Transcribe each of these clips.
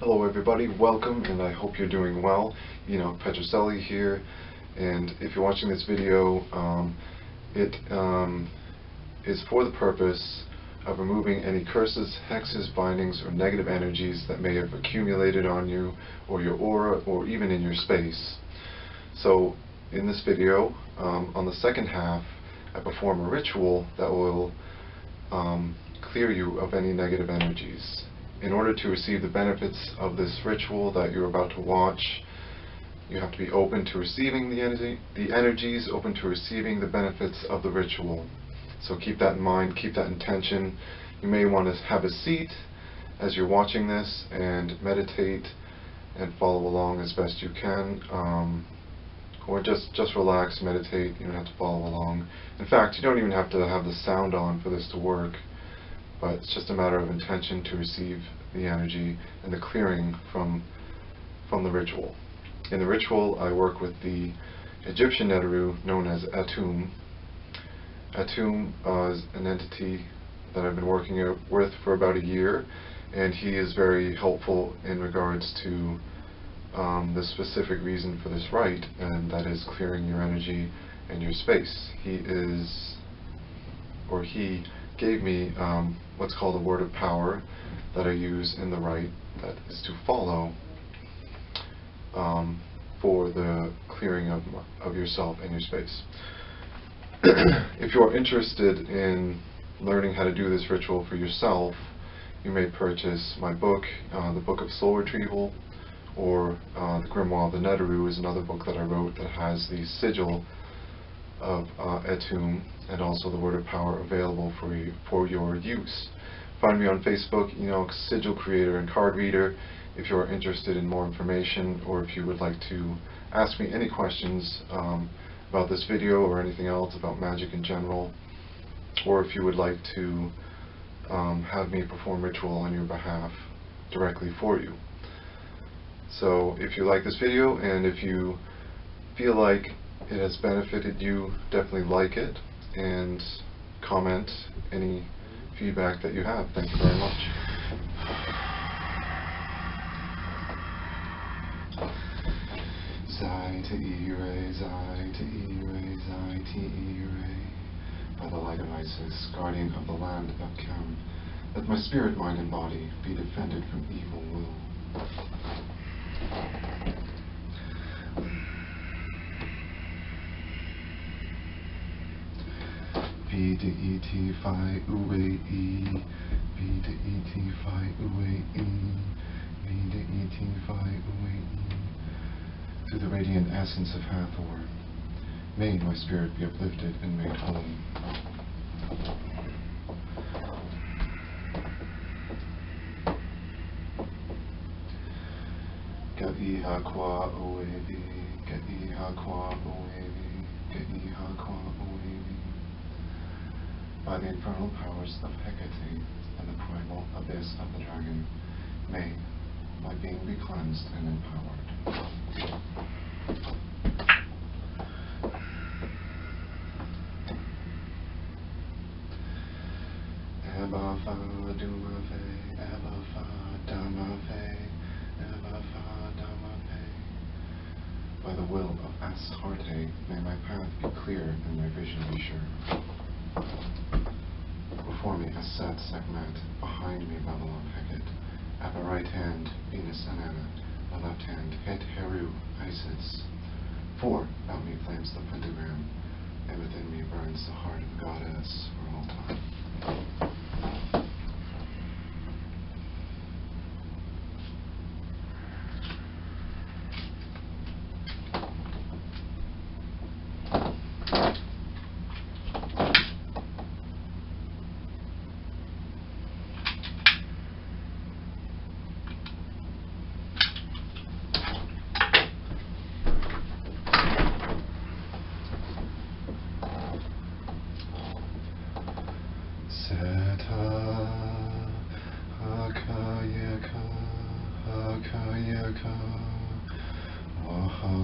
Hello everybody, welcome and I hope you're doing well. You know, Petrucelly here and if you're watching this video um, it um, is for the purpose of removing any curses, hexes, bindings, or negative energies that may have accumulated on you or your aura or even in your space. So in this video, um, on the second half, I perform a ritual that will um, clear you of any negative energies. In order to receive the benefits of this ritual that you're about to watch, you have to be open to receiving the, energy, the energies, open to receiving the benefits of the ritual. So keep that in mind, keep that intention. You may want to have a seat as you're watching this and meditate and follow along as best you can. Um, or just, just relax, meditate, you don't have to follow along. In fact, you don't even have to have the sound on for this to work, but it's just a matter of intention to receive the energy and the clearing from, from the ritual. In the ritual, I work with the Egyptian Neteru known as Atum, Atum uh, is an entity that I've been working with for about a year, and he is very helpful in regards to um, the specific reason for this rite, and that is clearing your energy and your space. He is, or he gave me um, what's called a word of power that I use in the rite that is to follow um, for the clearing of, of yourself and your space. if you're interested in learning how to do this ritual for yourself, you may purchase my book, uh, The Book of Soul Retrieval, or uh, The Grimoire of the Neteru is another book that I wrote that has the sigil of uh, Atum and also the Word of Power available for, you, for your use. Find me on Facebook, Enoch Sigil Creator and Card Reader, if you're interested in more information or if you would like to ask me any questions um, about this video or anything else about magic in general, or if you would like to um, have me perform ritual on your behalf directly for you. So if you like this video and if you feel like it has benefited you, definitely like it and comment any feedback that you have. Thank you very much. Xi to E ray, Xi to E ray, Xi to E ray. By the light of Isis, guardian of the land of Khem, let my spirit, mind, and body be defended from evil will. B to E T Phi Ue E, B to E T Phi Ue E, B to E T Phi Ue E through the radiant essence of Hathor. May my spirit be uplifted and made whole. Ga'iha kwa oevi, ga'iha kwa oevi, ga'iha kwa oevi. By the infernal powers of Hecate and the primal abyss of the dragon, may my being be cleansed and empowered. By the will of Astarte, may my path be clear and my vision be sure. Before me Aset Sekhmet, behind me Babalon Hecate, at my right hand Venus Inanna, my left hand Het Heru, Isis. For about me flames the pentagram, and within me burns the heart of the goddess for all time.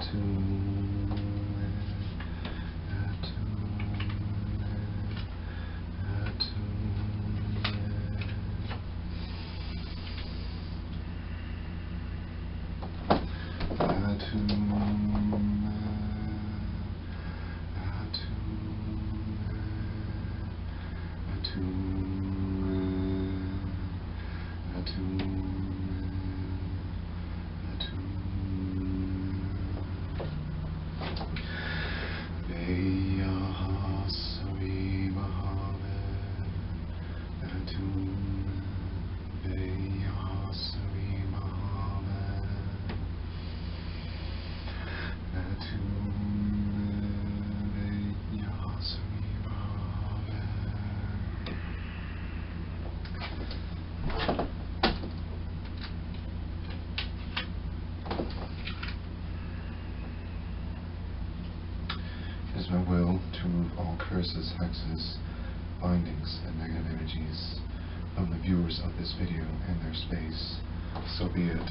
to My no will to remove all curses, hexes, bindings, and negative energies from the viewers of this video and their space, so be it.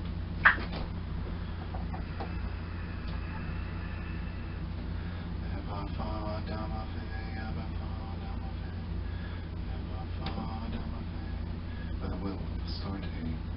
starting